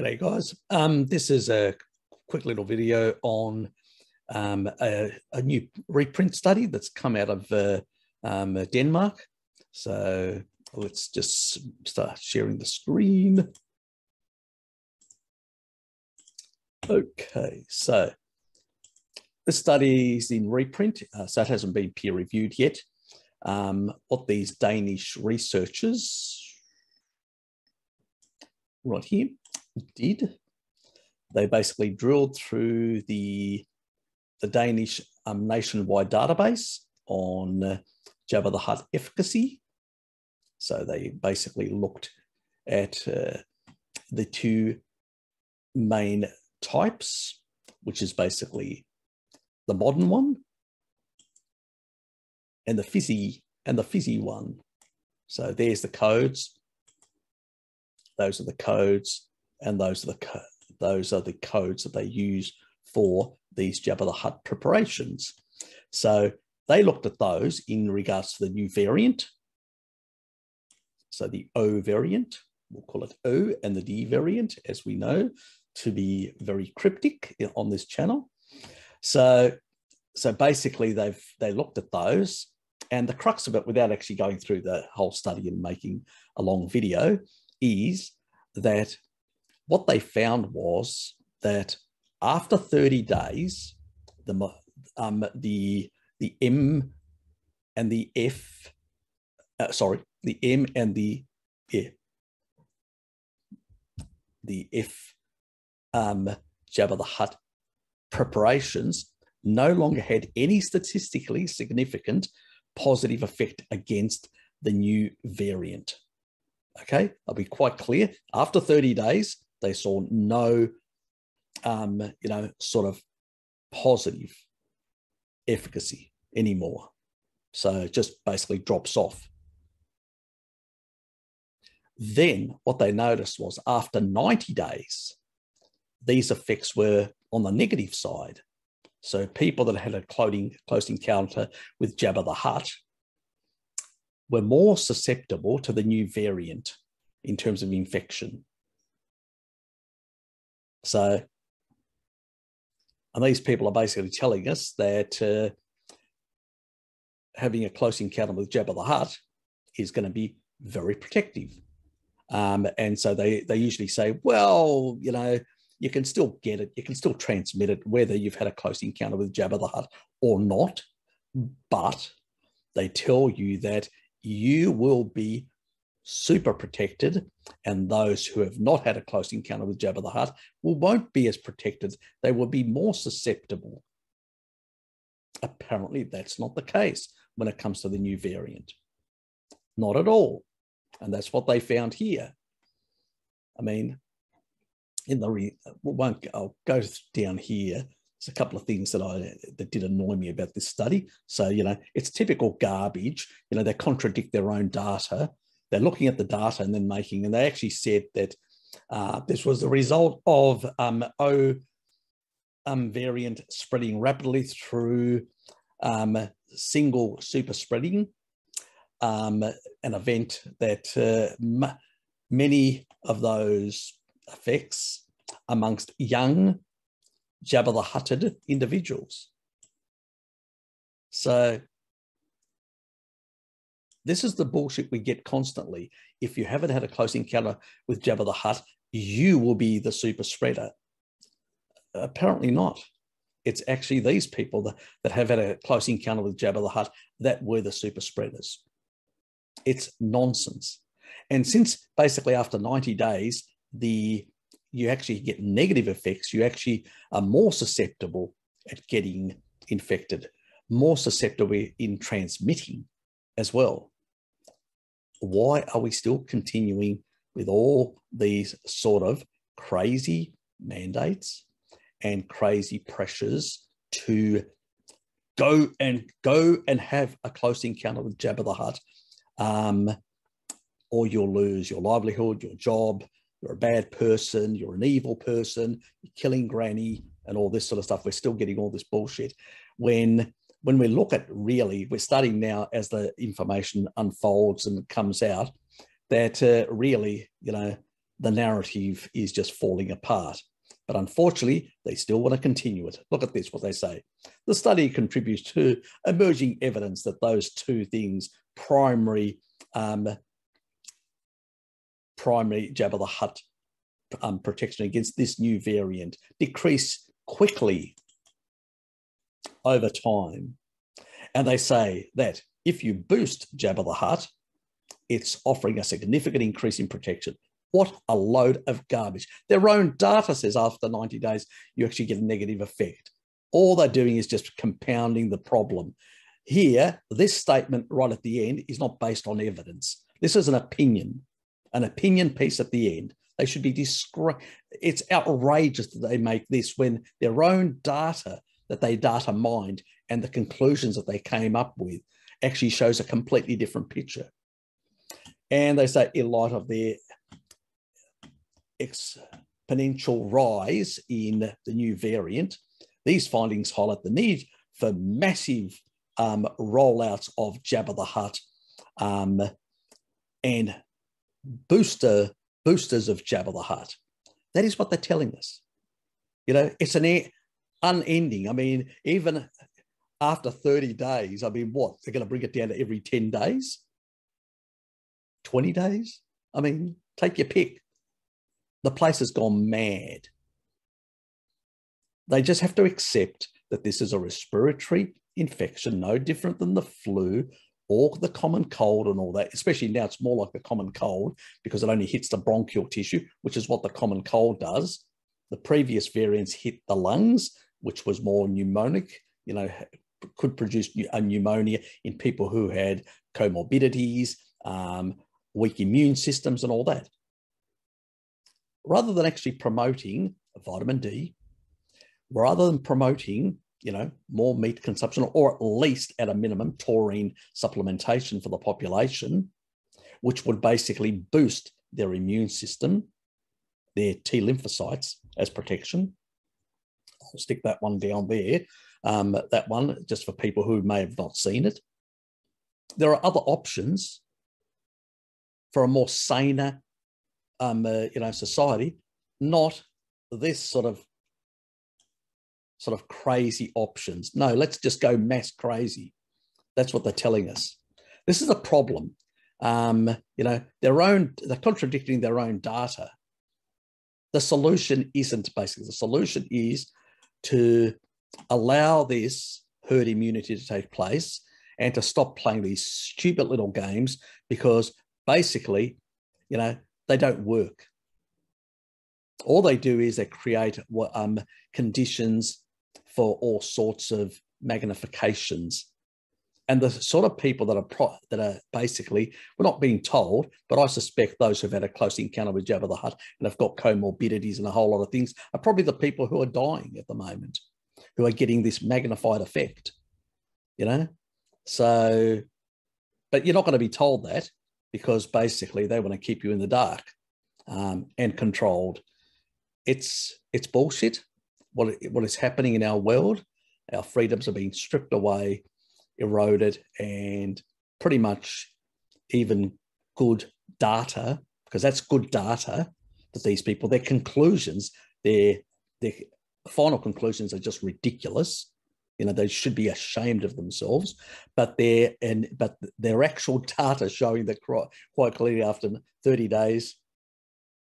G'day guys. Um, this is a quick little video on um, a, a, new reprint study that's come out of uh, um, Denmark. So let's just start sharing the screen. Okay, so this study is in reprint, uh, so it hasn't been peer reviewed yet. Um, what these Danish researchers right here did. They basically drilled through the, the Danish um, nationwide database on uh, Jabba the Hutt efficacy. So they basically looked at uh, the two main types, which is basically the modern one and the fizzy and the fizzy one. So there's the codes. Those are the codes and those are the those are the codes that they use for these Jabba the Hutt preparations. So they looked at those in regards to the new variant. So the O variant, we'll call it O, and the D variant, as we know, to be very cryptic on this channel. So, so basically, they've they looked at those, and the crux of it, without actually going through the whole study and making a long video, is that what they found was that after 30 days, the, um, the, the M and the F, uh, sorry, the M and the yeah, the F um, Jabba the Hutt preparations no longer had any statistically significant positive effect against the new variant. Okay, I'll be quite clear. After 30 days, they saw no, um, you know, sort of positive efficacy anymore. So it just basically drops off. Then what they noticed was after 90 days, these effects were on the negative side. So people that had a close, close encounter with Jabba the Hutt were more susceptible to the new variant in terms of infection. So, and these people are basically telling us that uh, having a close encounter with Jabba the Hutt is going to be very protective. Um, and so they they usually say, well, you know, you can still get it, you can still transmit it, whether you've had a close encounter with Jabba the Hutt or not. But they tell you that you will be super protected, and those who have not had a close encounter with Jabba the Hutt will won't be as protected. They will be more susceptible. Apparently, that's not the case when it comes to the new variant. Not at all. And that's what they found here. I mean, in the re- won't I'll go down here. There's a couple of things that I that did annoy me about this study. So you know, it's typical garbage. You know, they contradict their own data they're looking at the data and then making, and they actually said that uh, this was the result of um, O um, variant spreading rapidly through um, single super spreading, um, an event that uh, many of those effects amongst young Jabba the Hutted individuals. So this is the bullshit we get constantly. If you haven't had a close encounter with Jabba the Hutt, you will be the super spreader. Apparently not. It's actually these people that, that have had a close encounter with Jabba the Hutt that were the super spreaders. It's nonsense. And since basically after 90 days, the you actually get negative effects, you actually are more susceptible at getting infected, more susceptible in transmitting as well. Why are we still continuing with all these sort of crazy mandates and crazy pressures to go and go and have a close encounter with Jabba the Hutt, um, or you'll lose your livelihood, your job, you're a bad person, you're an evil person, you're killing granny, and all this sort of stuff. We're still getting all this bullshit when when we look at really, we're starting now as the information unfolds and comes out that uh, really, you know, the narrative is just falling apart. But unfortunately, they still want to continue it. Look at this, what they say. The study contributes to emerging evidence that those two things, primary, um, primary Jabba the Hutt um, protection against this new variant, decrease quickly over time. And they say that if you boost Jabba the Hutt, it's offering a significant increase in protection. What a load of garbage. Their own data says after 90 days, you actually get a negative effect. All they're doing is just compounding the problem. Here, this statement right at the end is not based on evidence. This is an opinion, an opinion piece at the end. They should be discreet. It's outrageous that they make this when their own data that they data mined and the conclusions that they came up with actually shows a completely different picture. And they say, in light of their exponential rise in the new variant, these findings highlight the need for massive um, rollouts of Jabba the Hutt um, and booster boosters of Jabba the Hutt. That is what they're telling us. You know, it's an unending. I mean, even after 30 days, I mean, what? They're going to bring it down to every 10 days? 20 days? I mean, take your pick. The place has gone mad. They just have to accept that this is a respiratory infection, no different than the flu or the common cold and all that, especially now it's more like the common cold because it only hits the bronchial tissue, which is what the common cold does. The previous variants hit the lungs, which was more pneumonic, you know, could produce a pneumonia in people who had comorbidities, um, weak immune systems, and all that. Rather than actually promoting vitamin D, rather than promoting you know, more meat consumption, or at least at a minimum taurine supplementation for the population, which would basically boost their immune system, their T lymphocytes as protection. Stick that one down there. Um, that one, just for people who may have not seen it. There are other options for a more saner, um, uh, you know, society, not this sort of sort of crazy options. No, let's just go mass crazy. That's what they're telling us. This is a problem. Um, you know, their own, they're contradicting their own data. The solution isn't basically, the solution is to allow this herd immunity to take place and to stop playing these stupid little games because basically, you know, they don't work. All they do is they create um, conditions for all sorts of magnifications. And the sort of people that are pro- that are basically, we're not being told, but I suspect those who've had a close encounter with Jabba the Hutt and have got comorbidities and a whole lot of things are probably the people who are dying at the moment, who are getting this magnified effect. You know, so, but you're not going to be told that because basically they want to keep you in the dark um, and controlled. It's it's bullshit what, what is happening in our world. Our freedoms are being stripped away, eroded, and pretty much even good data, because that's good data that these people, their conclusions, their, their final conclusions are just ridiculous. You know, they should be ashamed of themselves, but their and but their actual data showing that quite clearly after 30 days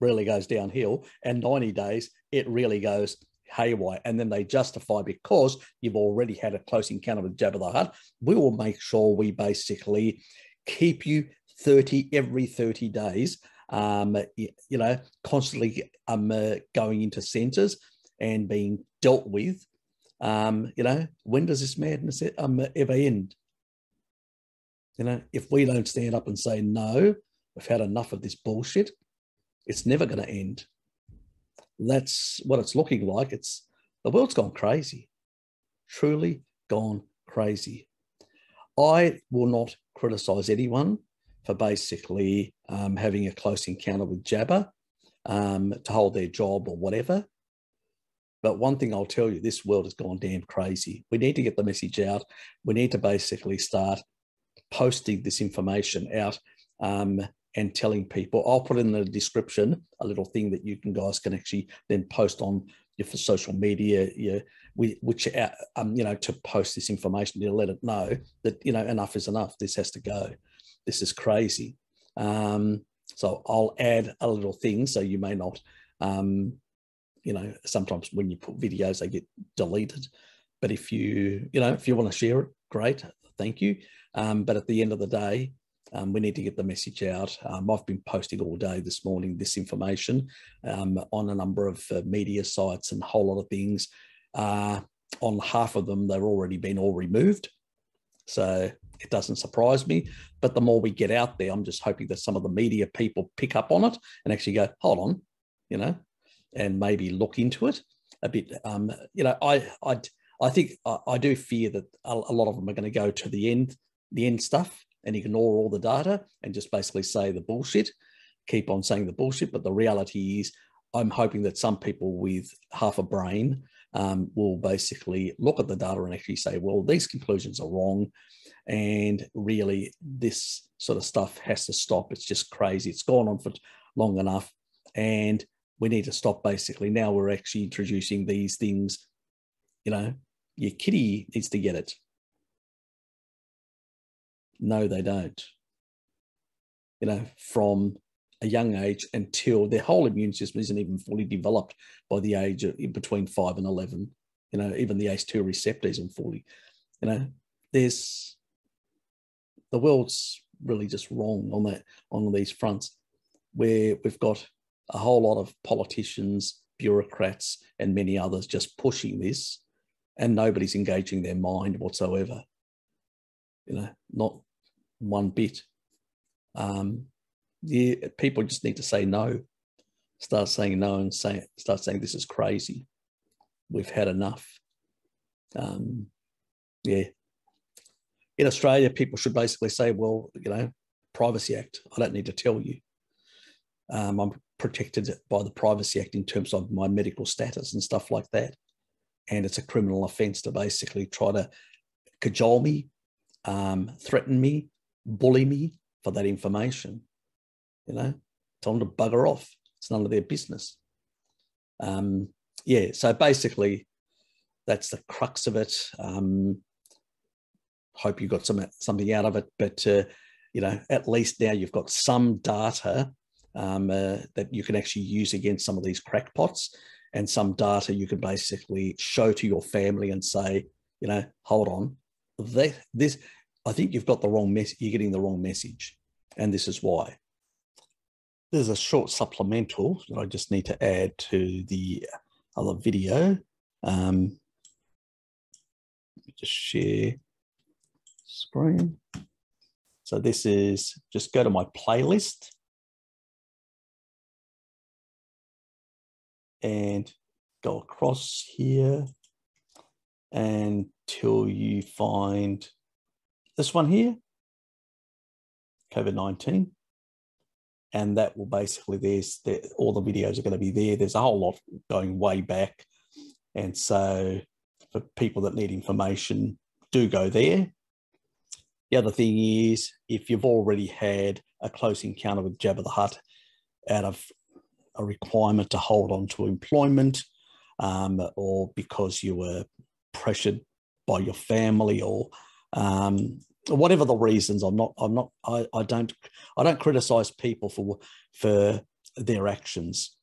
really goes downhill, and 90 days it really goes haywire and then they justify because you've already had a close encounter with Jabba the Hutt, we will make sure we basically keep you 30 every 30 days, um, you, know, constantly um, uh, going into centres and being dealt with. Um, you know, when does this madness um, ever end? You know, if we don't stand up and say, no, we've had enough of this bullshit, it's never going to end that's what it's looking like. It's the world's gone crazy, truly gone crazy. I will not criticize anyone for basically um, having a close encounter with Jabba um, to hold their job or whatever. But one thing I'll tell you, this world has gone damn crazy. We need to get the message out. We need to basically start posting this information out um, and telling people. I'll put in the description a little thing that you can guys can actually then post on your social media, yeah, which uh, um, you know to post this information to let it know that you know enough is enough. This has to go. This is crazy. Um, so I'll add a little thing so you may not. Um, you know, sometimes when you put videos, they get deleted. But if you, you know, if you want to share it, great, thank you. Um, but at the end of the day, um, we need to get the message out. Um, I've been posting all day this morning this information um, on a number of uh, media sites and a whole lot of things. Uh, on half of them, they've already been all removed. So it doesn't surprise me. But the more we get out there, I'm just hoping that some of the media people pick up on it and actually go, hold on, you know, and maybe look into it a bit. Um, you know, I I I think I, I do fear that a, a lot of them are going to go to the end, the end stuff and ignore all the data and just basically say the bullshit, keep on saying the bullshit. But the reality is, I'm hoping that some people with half a brain um, will basically look at the data and actually say, well, these conclusions are wrong. And really, this sort of stuff has to stop. It's just crazy. It's gone on for long enough. And we need to stop basically. Now we're actually introducing these things, you know, your kitty needs to get it. No, they don't. You know, from a young age until their whole immune system isn't even fully developed by the age of between five and 11. You know, even the ACE2 receptor isn't fully, you know, there's the world's really just wrong on that, on these fronts where we've got a whole lot of politicians, bureaucrats, and many others just pushing this, and nobody's engaging their mind whatsoever. You know, not one bit. Um, yeah, people just need to say no, start saying no, and say start saying this is crazy. We've had enough. Um, yeah. In Australia, people should basically say, well, you know, Privacy Act. I don't need to tell you. Um, I'm protected by the Privacy Act in terms of my medical status and stuff like that. And it's a criminal offence to basically try to cajole me, um, threaten me, bully me for that information. You know, tell them to bugger off. It's none of their business. Um, yeah, so basically, that's the crux of it. Um, hope you got some something out of it, but uh, you know, at least now you've got some data um, uh, that you can actually use against some of these crackpots, and some data you can basically show to your family and say, you know, hold on, they, this I think you've got the wrong message. You're getting the wrong message, and this is why. There's a short supplemental that I just need to add to the other video. Um, just share screen. So this is just go to my playlist and go across here until you find this one here, COVID-19. And that will basically, there's the, all the videos are going to be there. There's a whole lot going way back. And so for people that need information, do go there. The other thing is, if you've already had a close encounter with Jabba the Hutt out of a requirement to hold on to employment um, or because you were pressured by your family or um, whatever the reasons i'm not i'm not I, I don't i don't criticize people for for their actions.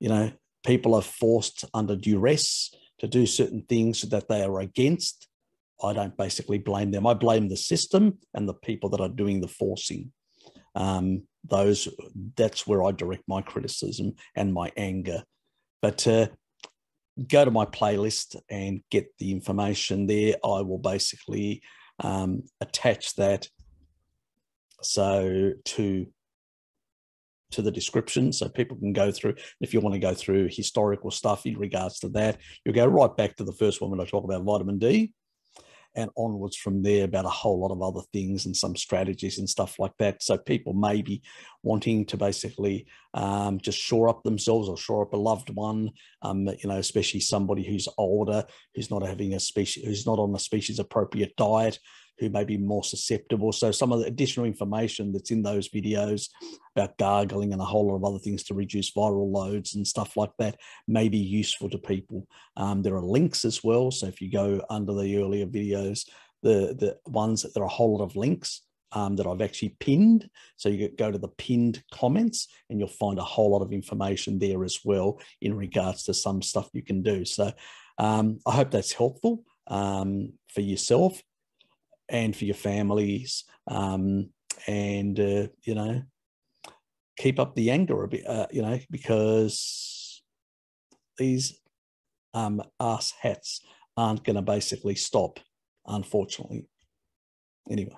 You know people are forced under duress to do certain things that they are against. I don't basically blame them. I blame the system and the people that are doing the forcing. Um, those that's where i direct my criticism and my anger. But uh, go to my playlist and get the information there. I will basically um, attach that so to to the description so people can go through if you want to go through historical stuff in regards to that you'll go right back to the first one when i talk about vitamin d and onwards from there about a whole lot of other things and some strategies and stuff like that. So people may be wanting to basically um, just shore up themselves or shore up a loved one, um, you know, especially somebody who's older, who's not having a species, who's not on a species appropriate diet. Who may be more susceptible. So some of the additional information that's in those videos about gargling and a whole lot of other things to reduce viral loads and stuff like that may be useful to people. Um, there are links as well. So if you go under the earlier videos, the, the ones that there are a whole lot of links um, that I've actually pinned. So you go to the pinned comments and you'll find a whole lot of information there as well in regards to some stuff you can do. So um, I hope that's helpful um, for yourself and for your families. Um, and, uh, you know, keep up the anger a bit, uh, you know, because these um, ass hats aren't going to basically stop, unfortunately. Anyway.